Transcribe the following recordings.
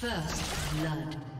First blood.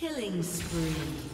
Killing spree.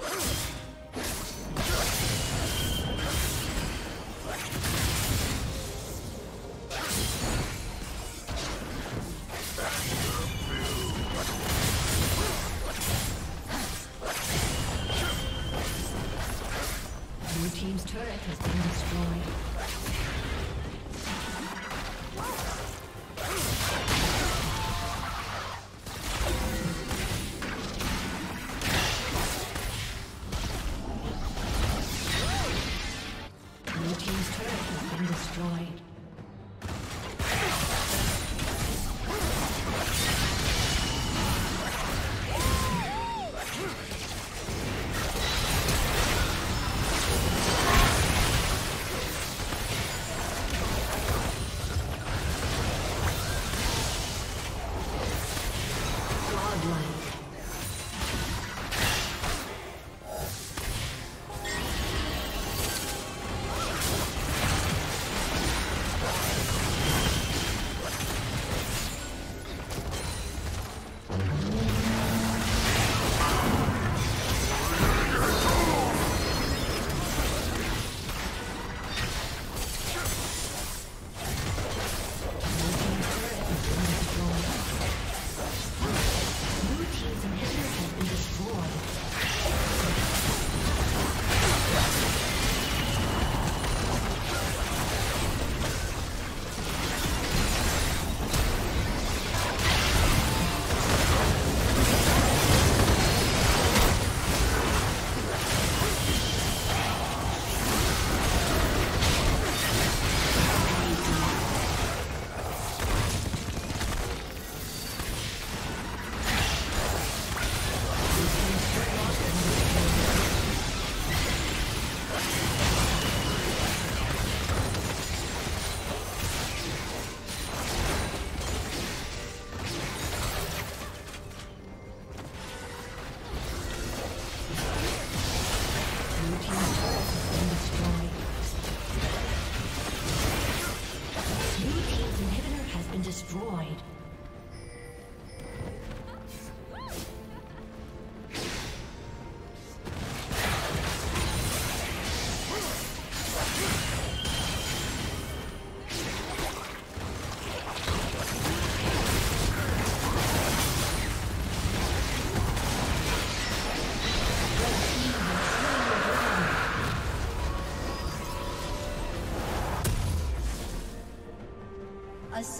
Fuck!